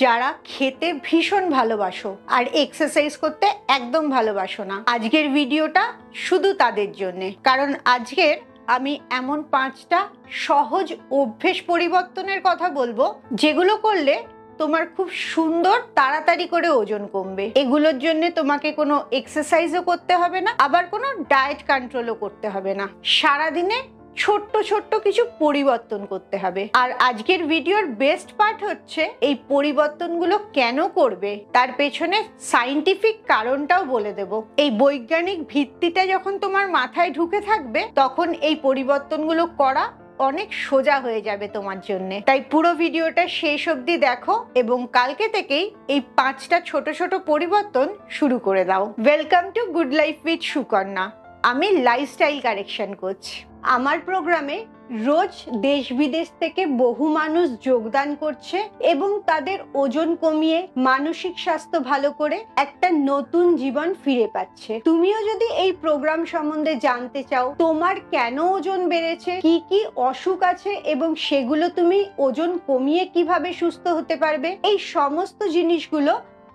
যারা খেতে ভীষণ ভালোবাসো আর এক্সারসাইজ করতে একদম ভালোবাসো না। আজকের ভিডিওটা শুধু তাদের জন্য। কারণ আজকের আমি এমন পাঁচটা সহজ অভ্যেস পরিবর্তনের কথা বলব, যেগুলো করলে তোমার খুব সুন্দর তাড়াতাড়ি করে ওজন কমবে। এগুলোর জন্য তোমাকে কোনো এক্সারসাইজও করতে হবে না, আবার কোনো ডায়েট কন্ট্রোলও করতে হবে না। সারাদিনে ছোট্ট ছোট্ট কিছু পরিবর্তন করতে হবে। আর আজকের ভিডিওর বেস্ট পার্ট হচ্ছে এই পরিবর্তনগুলো কেন করবে, তার পেছনে সাইন্টিফিক কারণটাও বলে দেব। এই বৈজ্ঞানিক ভিত্তিটা যখন তোমার মাথায় ঢুকে থাকবে, তখন এই পরিবর্তনগুলো করা অনেক সোজা হয়ে যাবে তোমার জন্য। তাই পুরো ভিডিওটা শেষ অবধি দেখো এবং কালকে থেকেই এই পাঁচটা ছোট ছোট পরিবর্তন শুরু করে দাও। Welcome to good life with Sukanya আমি লাইফস্টাইল কারেকশন করছি। আমার প্রোগ্রামে রোজ দেশ বিদেশ থেকে বহু মানুষ যোগদান করছে এবং তাদের ওজন কমিয়ে মানসিক স্বাস্থ্য ভালো করে একটা নতুন জীবন ফিরে পাচ্ছে। তুমিও যদি এই প্রোগ্রাম সম্বন্ধে জানতে চাও, তোমার কেন ওজন বেড়েছে, কি কি অসুখ আছে এবং সেগুলো তুমি ওজন কমিয়ে কীভাবে সুস্থ হতে পারবে, এই সমস্ত জিনিসগুলো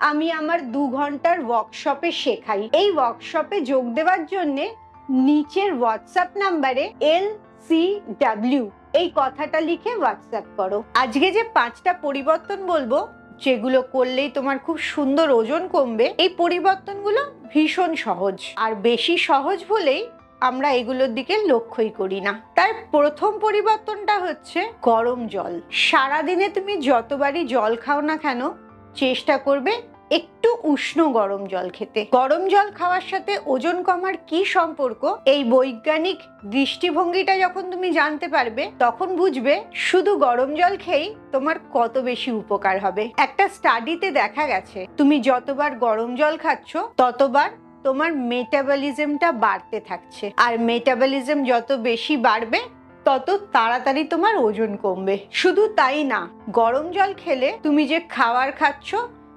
আমি আমার দু ঘণ্টার ওয়ার্কশপে শেখাই। এই ওয়ার্কশপে যোগ দেওয়ার জন্যে নিচের হোয়াটসঅ্যাপ নাম্বারে এল সি ডাব্লিউ এই কথাটা লিখে হোয়াটসঅ্যাপ করো। আজকে যে পাঁচটা পরিবর্তন বলব, যেগুলো করলেই তোমার খুব সুন্দর ওজন কমবে, এই পরিবর্তনগুলো ভীষণ সহজ। আর বেশি সহজ বলেই আমরা এগুলোর দিকে লক্ষ্যই করি না। তার প্রথম পরিবর্তনটা হচ্ছে গরম জল। সারাদিনে তুমি যতবারই জল খাও না কেন, চেষ্টা করবে একটু উষ্ণ গরম জল খেতে। গরম জল খাওয়ার সাথে ওজন কমার কি সম্পর্ক? এই বৈজ্ঞানিক দৃষ্টিভঙ্গিটা যখন তুমি জানতে পারবে, তখন বুঝবে শুধু গরম জল খেয়েই তোমার কত বেশি উপকার হবে। একটা স্টাডিতে দেখা গেছে, তুমি যতবার গরম জল খাচ্ছ, ততবার তোমার মেটাবলিজমটা বাড়তে থাকছে। আর মেটাবলিজম যত বেশি বাড়বে, তত তাড়াতাড়ি তোমার ওজন কমবে। শুধু তাই না, গরম জল খেলে তুমি যে খাবার খাচ্ছ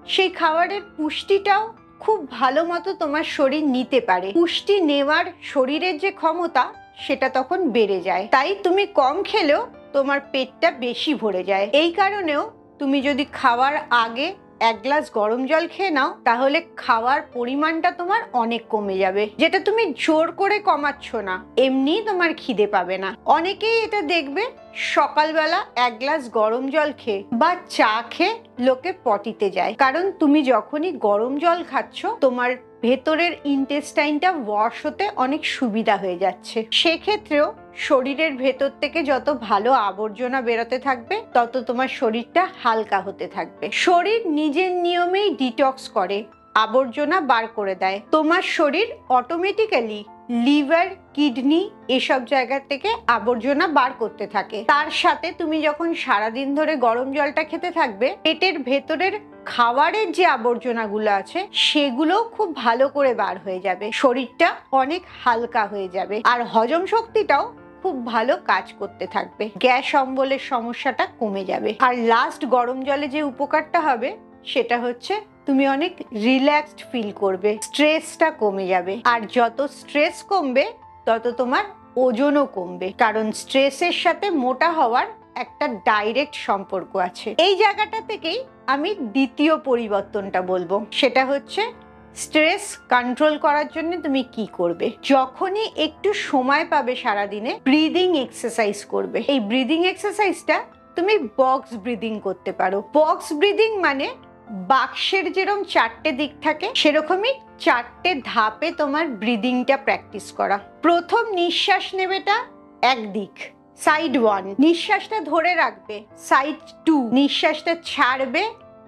সেই খাবারের পুষ্টিটাও খুব ভালো মতো তোমার শরীর নিতে পারে। পুষ্টি নেওয়ার শরীরের যে ক্ষমতা, সেটা তখন বেড়ে যায়। তাই তুমি কম খেলেও তোমার পেটটা বেশি ভরে যায়। এই কারণেও তুমি যদি খাওয়ার আগে এক গ্লাস গরম জল খেয়ে নাও, তাহলে খাওয়ার পরিমাণটা তোমার অনেক কমে যাবে। যেটা তুমি জোর করে কমাচ্ছ না এমনি তোমার খিদে পাবে না। অনেকেই এটা দেখবে সকালবেলা এক গ্লাস গরম জল খেয়ে বা চা খেয়ে লোকে পটিতে যায়। কারণ তুমি যখনই গরম জল খাচ্ছ, তোমার ভেতরের ইন্টেস্টাইনটা ওয়াশ হতে অনেক সুবিধা হয়ে যাচ্ছে। সেক্ষেত্রেও শরীরের ভেতর থেকে যত ভালো আবর্জনা বেরোতে থাকবে, তত তোমার শরীরটা হালকা হতে থাকবে। শরীর নিজের নিয়মেই ডিটক্স করে। আবর্জনা বার করে দেয়। তোমার শরীর অটোমেটিক্যালি লিভার কিডনি এসব জায়গা থেকে আবর্জনা বার করতে থাকে। তার সাথে তুমি যখন সারাদিন ধরে গরম জলটা খেতে থাকবে, পেটের ভেতরের খাবারের যে আবর্জনাগুলো আছে সেগুলো খুব ভালো করে বার হয়ে যাবে। শরীরটা অনেক হালকা হয়ে যাবে আর হজম শক্তিটাও খুব ভালো কাজ করতে থাকবে। গ্যাস অম্বলের সমস্যাটা কমে যাবে। আর লাস্ট গরম জলে যে উপকারটা হবে, সেটা হচ্ছে তুমি অনেক রিল্যাক্সড ফিল করবে স্ট্রেসটা কমে যাবে। আর যত স্ট্রেস কমবে, তত তোমার ওজনও কমবে। কারণ স্ট্রেসের সাথে মোটা হওয়ার একটা ডাইরেক্ট সম্পর্ক আছে। এই জায়গাটা থেকেই আমি দ্বিতীয় পরিবর্তনটা বলব। সেটা হচ্ছে স্ট্রেস কন্ট্রোল করার জন্য তুমি কি করবে? যখনই একটু সময় পাবে সারাদিনে ব্রিদিং এক্সারসাইজ করবে। এই ব্রিদিং এক্সারসাইজটা তুমি বক্স ব্রিদিং করতে পারো। বক্স ব্রিদিং মানে বাক্সের যেরকম চারটে দিক থাকে, সেরকমই চারটে ধাপে তোমার ব্রিদিংটা প্র্যাকটিস করা। প্রথম নিঃশ্বাস নেবেটা একদিক সাইড ওয়ান নিঃশ্বাসটা ধরে রাখবে সাইড টু নিঃশ্বাসটা ছাড়বে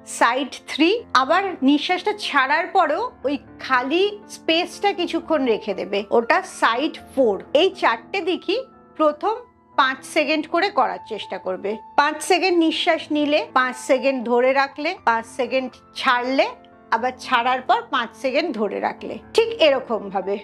সাইড থ্রি আবার নিঃশ্বাসটা ছাড়ার পরেও ওই খালি স্পেসটা কিছুক্ষণ রেখে দেবে, ওটা সাইড ফোর এই চারটে দিকই প্রথম পাঁচ সেকেন্ড করে করার চেষ্টা করবে। পাঁচ সেকেন্ড নিঃশ্বাস নিলে, পাঁচ সেকেন্ড ধরে রাখলে, পাঁচ সেকেন্ড ছাড়লে, আবার ছাড়ার পর পাঁচ সেকেন্ড ধরে রাখলে। ঠিক এরকম ভাবে।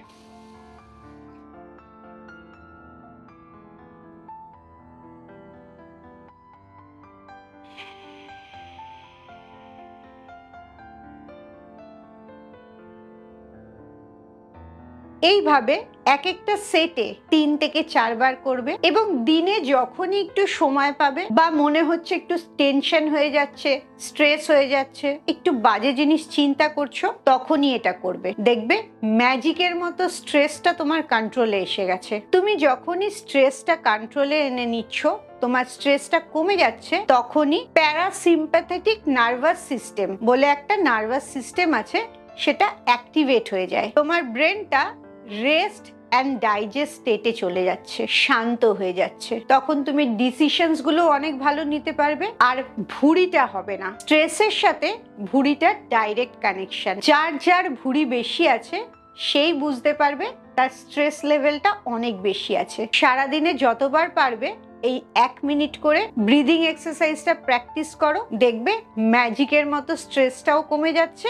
এইভাবে এক একটা সেটে তিন থেকে চারবার করবে এবং দিনে যখনই একটু সময় পাবে বা মনে হচ্ছে একটু টেনশন হয়ে যাচ্ছে স্ট্রেস হয়ে যাচ্ছে, একটু বাজে জিনিস চিন্তা করছ, তখনই এটা করবে। দেখবে ম্যাজিকের মতো স্ট্রেসটা তোমার কন্ট্রোলে এসে গেছে। তুমি যখনই স্ট্রেসটা কন্ট্রোলে এনে নিচ্ছ, তোমার স্ট্রেসটা কমে যাচ্ছে, তখনই প্যারাসিম্প্যাথেটিক নার্ভাস সিস্টেম বলে একটা নার্ভাস সিস্টেম আছে, সেটা অ্যাক্টিভেট হয়ে যায়। তোমার ব্রেনটা রেস্ট অ্যান্ড ডাইজেস্ট স্টেটে চলে যাচ্ছে, শান্ত হয়ে যাচ্ছে। তখন তুমি ডিসিশনসগুলো অনেক ভালো নিতে পারবে, আর ভুঁড়িটা হবে না। স্ট্রেসের সাথে ভুঁড়িটার ডাইরেক্ট কানেকশন যার যার ভুঁড়ি বেশি আছে, সেই বুঝতে পারবে তার স্ট্রেস লেভেলটা অনেক বেশি আছে। সারাদিনে যতবার পারবে, এই এক মিনিট করে ব্রিদিং এক্সারসাইজটা প্র্যাকটিস করো। দেখবে ম্যাজিকের মতো স্ট্রেসটাও কমে যাচ্ছে,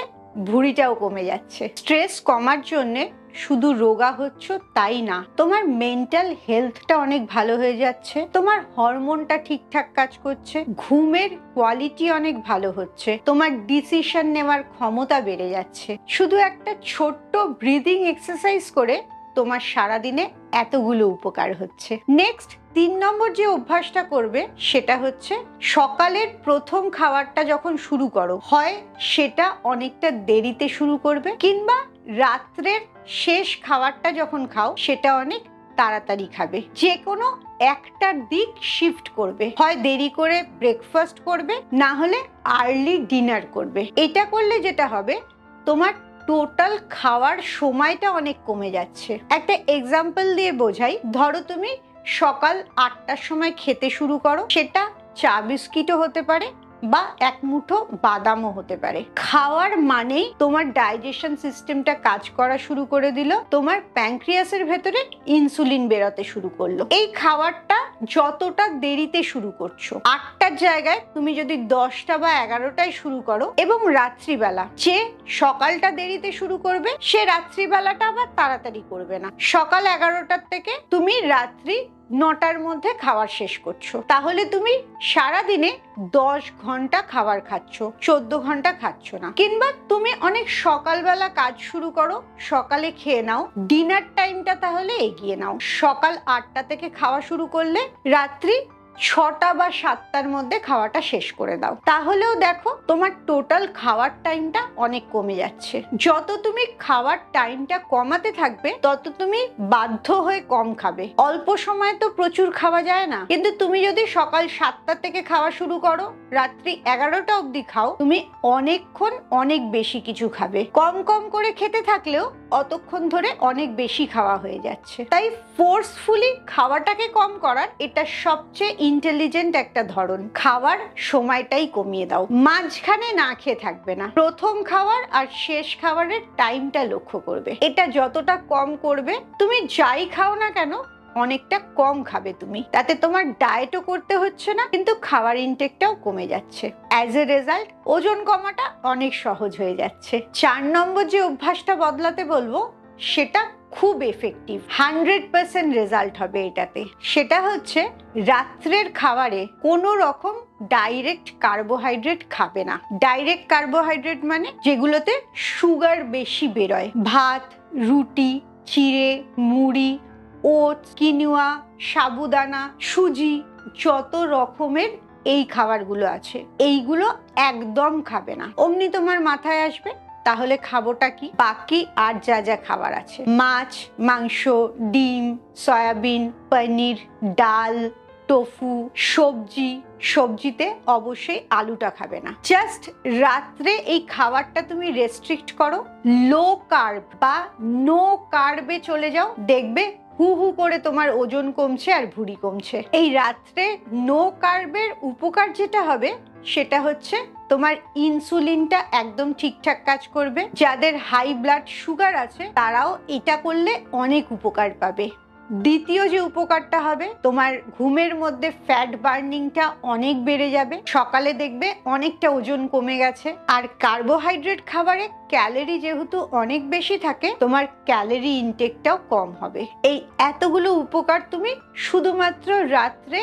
ভুঁড়িটাও কমে যাচ্ছে। স্ট্রেস কমার জন্যে শুধু রোগা হচ্ছ, তাই না? তোমার মেন্টাল হেলথটা অনেক ভালো হয়ে যাচ্ছে, তোমার হরমোনটা ঠিকঠাক কাজ করছে, ঘুমের কোয়ালিটি অনেক ভালো হচ্ছে, তোমার ডিসিশন নেওয়ার ক্ষমতা বেড়ে যাচ্ছে। শুধু একটা ছোট্ট ব্রিদিং এক্সারসাইজ করে তোমার সারাদিনে এতগুলো উপকার হচ্ছে। নেক্সট তিন নম্বর যে অভ্যাসটা করবে, সেটা হচ্ছে সকালের প্রথম খাবারটা যখন শুরু করো, হয় সেটা অনেকটা দেরিতে শুরু করবে, কিংবা রাত্রের শেষ খাবারটা যখন খাও, সেটা অনেক তাড়াতাড়ি খাবে। যে কোনো একটার দিক শিফট করবে। হয় দেরি করে ব্রেকফাস্ট করবে, না হলে আর্লি ডিনার করবে। এটা করলে যেটা হবে, তোমার টোটাল খাওয়ার সময়টা অনেক কমে যাচ্ছে। একটা এক্সাম্পল দিয়ে বোঝাই। ধরো তুমি সকাল আটটার সময় খেতে শুরু করো, সেটা চা বিস্কিটও হতে পারে বা এক মুঠো বাদামও হতে পারে। খাওয়ার মানেই তোমার ডাইজেশন সিস্টেমটা কাজ করা শুরু করে দিল, তোমার প্যাঙ্ক্রিয়াসের ভেতরে ইনসুলিন বেরোতে শুরু করল। এই খাওয়ারটা যতটা দেরিতে শুরু করছ, আটটার জায়গায় তুমি যদি দশটা বা এগারোটায় শুরু করো এবং রাত্রিবেলা যে সকালটা দেরিতে শুরু করবে, সে রাত্রিবেলাটা আবার তাড়াতাড়ি করবে না। সকাল এগারোটার থেকে তুমি রাত্রি নটার মধ্যে খাবার শেষ করছ। তাহলে তুমি সারা দিনে দশ ঘণ্টা খাবার খাচ্ছ, চোদ্দ ঘণ্টা খাচ্ছ না। কিংবা তুমি অনেক সকালবেলা কাজ শুরু করো, সকালে খেয়ে নাও, ডিনার টাইমটা তাহলে এগিয়ে নাও। সকাল আটটা থেকে খাওয়া শুরু করলে রাত্রি ছটা বা সাতটার মধ্যে খাওয়াটা শেষ করে দাও। তাহলেও দেখো, তোমার টোটাল খাওয়ার টাইমটা অনেক কমে যাচ্ছে। যত তুমি খাওয়ার টাইমটা কমাতে থাকবে, তত তুমি বাধ্য হয়ে কম খাবে। অল্প সময় তো প্রচুর খাওয়া যায় না। কিন্তু তুমি যদি সকাল সাতটা থেকে খাওয়া শুরু করো, রাত্রি এগারোটা অবধি খাও, তুমি অনেকক্ষণ অনেক বেশি কিছু খাবে। কম কম করে খেতে থাকলেও অতক্ষণ ধরে অনেক বেশি খাওয়া হয়ে যাচ্ছে। তাই ফোর্সফুলি খাওয়াটাকে কম করার এটা সবচেয়ে ইন্টেলিজেন্ট একটা ধরন। খাওয়ার সময়টাই কমিয়ে দাও। মাঝখানে না খেয়ে থাকবে না। প্রথম খাওয়ার আর শেষ খাবারের টাইমটা লক্ষ্য করবে। এটা যতটা কম করবে, তুমি যাই খাও না কেন, অনেকটা কম খাবে তুমি। তাতে তোমার ডায়েটও করতে হচ্ছে না, কিন্তু খাবার ইনটেকটাও কমে যাচ্ছে। অ্যাজ এ রেজাল্ট ওজন কমাটা অনেক সহজ হয়ে যাচ্ছে। চার নম্বর যে অভ্যাসটা বদলাতে বলব, সেটা খুব এফেক্টিভ হান্ড্রেড পার্সেন্ট রেজাল্ট হবে এটাতে। সেটা হচ্ছে, রাত্রের খাবারে কোনো রকম ডাইরেক্ট কার্বোহাইড্রেট খাবে না। ডাইরেক্ট কার্বোহাইড্রেট মানে যেগুলোতে সুগার বেশি বেরোয়। ভাত, রুটি চিড়ে মুড়ি, ওটস, কিনুয়া, সাবুদানা, সুজি, যত রকমের এই খাবারগুলো আছে, এইগুলো একদম খাবে না। অমনি তোমার মাথায় আসবে তাহলে খাবোটা কি? বাকি আর যা যা খাবার আছে। মাছ, মাংস, ডিম, সয়াবিন, পনির, ডাল, টোফু, সবজি। সবজিতে অবশ্যই আলুটা খাবে না। জাস্ট রাত্রে এই খাবারটা তুমি রেস্ট্রিক্ট করো। লো কার্ব বা নো কার্বে চলে যাও। দেখবে হু হু করে তোমার ওজন কমছে আর ভুঁড়ি কমছে। এই রাত্রে নো কার্বের উপকার যেটা হবে সেটা হচ্ছে তোমার ইনসুলিনটা একদম ঠিকঠাক কাজ করবে। যাদের হাই ব্লাড সুগার আছে, তারাও এটা করলে অনেক উপকার পাবে। দ্বিতীয় যে উপকারটা হবে, তোমার ঘুমের মধ্যে ফ্যাট বার্নিংটা অনেক বেড়ে যাবে। সকালে দেখবে অনেকটা ওজন কমে গেছে। আর কার্বোহাইড্রেট খাবারে ক্যালোরি যেহেতু অনেক বেশি থাকে, তোমার ক্যালোরি ইনটেকটাও কম হবে। এই এতগুলো উপকার তুমি শুধুমাত্র রাত্রে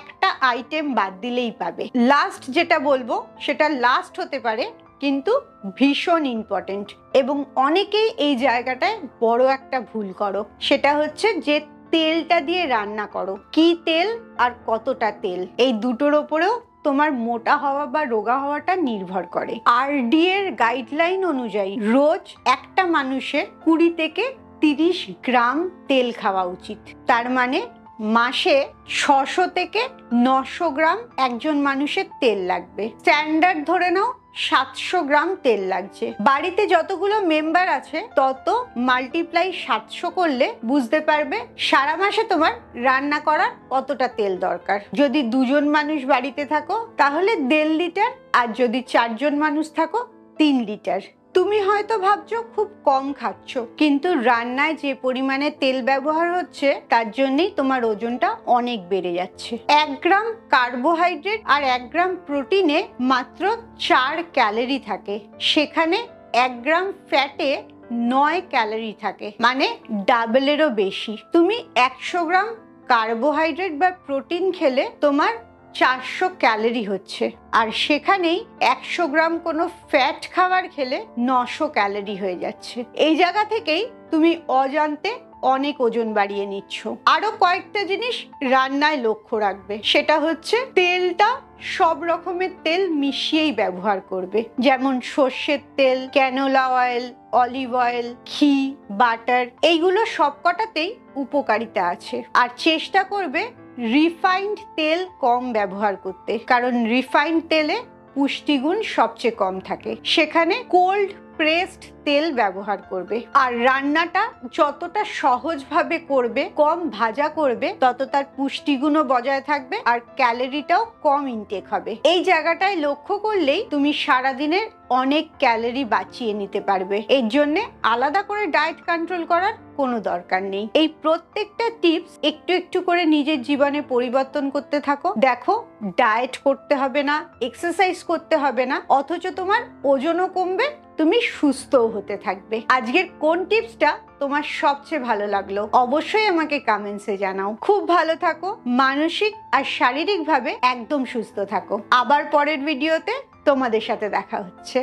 একটা আইটেম বাদ দিলেই পাবে। লাস্ট যেটা বলব, সেটা লাস্ট হতে পারে, কিন্তু ভীষণ ইম্পর্টেন্ট এবং অনেকেই এই জায়গাটায় বড় একটা ভুল করো। সেটা হচ্ছে যে তেলটা দিয়ে রান্না করো। কি তেল আর কতটা তেল? এই দুটোর ওপরেও তোমার মোটা হওয়া বা রোগা হওয়াটা নির্ভর করে। আর ডি এর গাইডলাইন অনুযায়ী রোজ একটা মানুষের কুড়ি থেকে তিরিশ গ্রাম তেল খাওয়া উচিত। তার মানে মাসে ছশো থেকে নশো গ্রাম একজন মানুষের তেল লাগবে। স্ট্যান্ডার্ড ধরে নাও, সাতশো গ্রাম তেল লাগছে। বাড়িতে যতগুলো মেম্বার আছে, তত মাল্টিপ্লাই সাতশো করলে বুঝতে পারবে সারা মাসে তোমার রান্না করার কতটা তেল দরকার। যদি দুজন মানুষ বাড়িতে থাকো, তাহলে দেড় লিটার আর যদি চারজন মানুষ থাকো, তিন লিটার। তুমি হয়তো ভাবছ খুব কম খাচ্ছ, কিন্তু রান্নায় যে পরিমাণে তেল ব্যবহার হচ্ছে, তার জন্যই তোমার ওজনটা অনেক বেড়ে যাচ্ছে। এক গ্রাম কার্বোহাইড্রেট আর এক গ্রাম প্রোটিনে মাত্র চার ক্যালোরি থাকে। সেখানে এক গ্রাম ফ্যাটে নয় ক্যালোরি থাকে মানে ডাবলেরও বেশি। তুমি একশো গ্রাম কার্বোহাইড্রেট বা প্রোটিন খেলে তোমার চারশো ক্যালোরি হচ্ছে। আর সেখানেই একশো গ্রাম কোনো ফ্যাট খাবার খেলে নশো ক্যালোরি হয়ে যাচ্ছে। এই জায়গা থেকেই তুমি অজান্তে অনেক ওজন বাড়িয়ে নিচ্ছ। আরও কয়েকটা জিনিস রান্নায় লক্ষ্য রাখবে। সেটা হচ্ছে তেলটা সব রকমের তেল মিশিয়েই ব্যবহার করবে। যেমন সর্ষের তেল, ক্যানোলা অয়েল, অলিভ অয়েল, ঘি, বাটার, এইগুলো সবকটাতেই উপকারিতা আছে। আর চেষ্টা করবে রিফাইন্ড তেল কম ব্যবহার করতে কারণ রিফাইন্ড তেলে পুষ্টিগুণ সবচেয়ে কম থাকে। সেখানে কোল্ড প্রেসড তেল ব্যবহার করবে। আর রান্নাটা যতটা সহজভাবে করবে, কম ভাজা করবে, তত তার পুষ্টিগুণও বজায় থাকবে আর ক্যালোরিটাও কম ইনটেক হবে। এই জায়গাটায় লক্ষ্য করলেই তুমি সারাদিনের অনেক ক্যালোরি বাঁচিয়ে নিতে পারবে। এর জন্য আলাদা করে ডায়েট কন্ট্রোল করার কোনো দরকার নেই। এই প্রত্যেকটা টিপস একটু একটু করে নিজের জীবনে পরিবর্তন করতে থাকো। দেখো ডায়েট করতে হবে না এক্সারসাইজ করতে হবে না, অথচ তোমার ওজনও কমবে তুমি সুস্থও হতে থাকবে। আজকের কোন টিপসটা তোমার সবচেয়ে ভালো লাগল অবশ্যই আমাকে কমেন্টসে জানাও। খুব ভালো থাকো, মানসিক আর শারীরিকভাবে একদম সুস্থ থাকো। আবার পরের ভিডিওতে তোমাদের সাথে দেখা হচ্ছে।